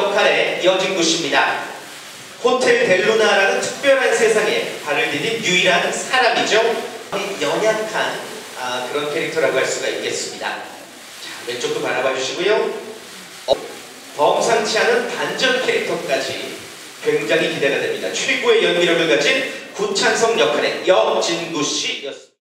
역할의 이어진 곳입니다. 호텔 델루나라는 특별한 세상에 발을 디딘 유일한 사람이죠. 연약한 아, 그런 캐릭터라고 할 수가 있겠습니다. 자, 왼쪽도 바라봐 주시고요. 어, 범상치 않은 반전 캐릭터까지 굉장히 기대가 됩니다. 최고의 연기력을 가진 구찬성 역할의 여진구 씨였습니다.